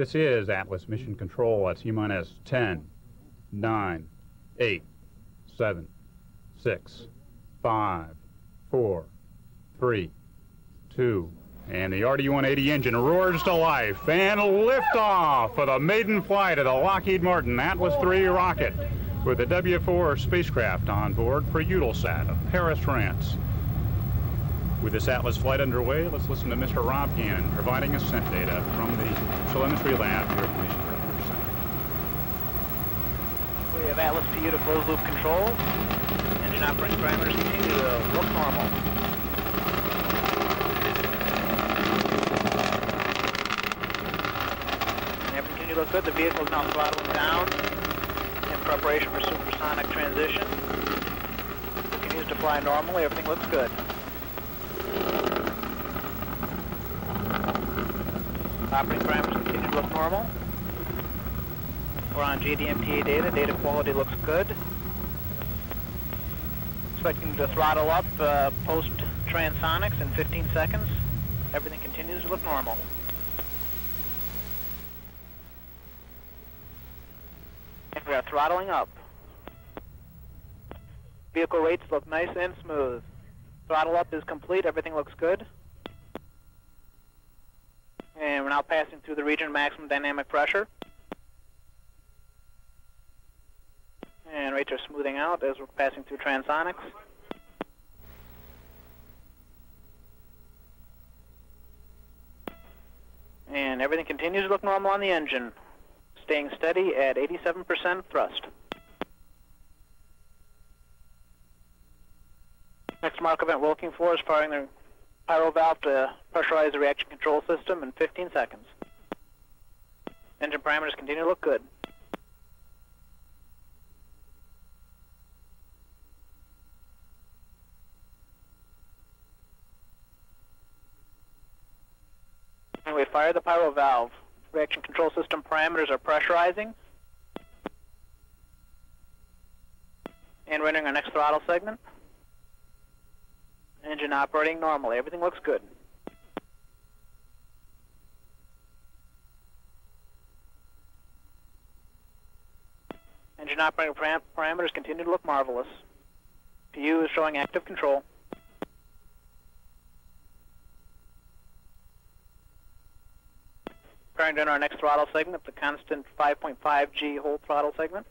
This is Atlas Mission Control at T minus 10, 9, 8, 7, 6, 5, 4, 3, 2, and the RD-180 engine roars to life and liftoff for the maiden flight of the Lockheed Martin Atlas III rocket with the W-4 spacecraft on board for Eutelsat of Paris, France. With this Atlas flight underway, let's listen to Mr. Rob Gannon providing ascent data from the telemetry lab here at Brothers Center. We have Atlas PU to closed loop control. Engine operating parameters continue to look normal. To look good. The vehicle is now throttling down in preparation for supersonic transition. Continues to fly normally. Everything looks good. Operating parameters continue to look normal. We're on GDMTA data. Data quality looks good. Expecting to throttle up uh, post transonics in 15 seconds. Everything continues to look normal. And we are throttling up. Vehicle rates look nice and smooth. Throttle up is complete. Everything looks good. We're now passing through the region of maximum dynamic pressure. And rates are smoothing out as we're passing through transonics. And everything continues to look normal on the engine, staying steady at 87% thrust. Next mark event we're looking for is firing the pyro valve to pressurize the reaction control system in 15 seconds. Engine parameters continue to look good. And we fire the pyro valve. Reaction control system parameters are pressurizing. And entering our next throttle segment. Engine operating normally. Everything looks good. Engine operating param parameters continue to look marvelous. PU is showing active control. Preparing to enter our next throttle segment, the constant 5.5 G whole throttle segment.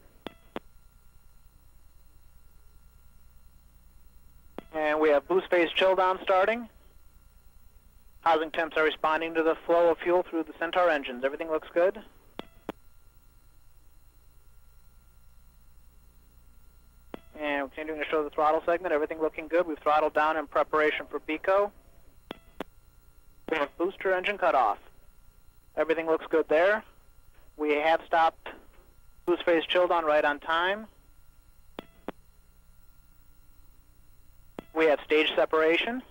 And we have boost phase chill down starting. Housing temps are responding to the flow of fuel through the Centaur engines. Everything looks good. And we're continuing to show the throttle segment. Everything looking good. We've throttled down in preparation for BECO. We have booster engine cutoff. Everything looks good there. We have stopped boost phase chill down right on time. We have stage separation.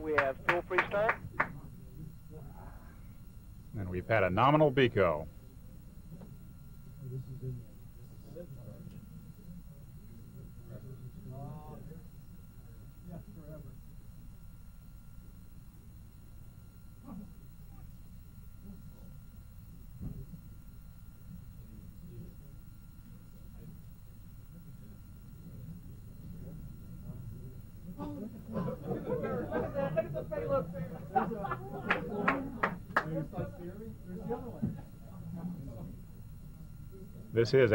We have full pre-start. And we've had a nominal BECO. This is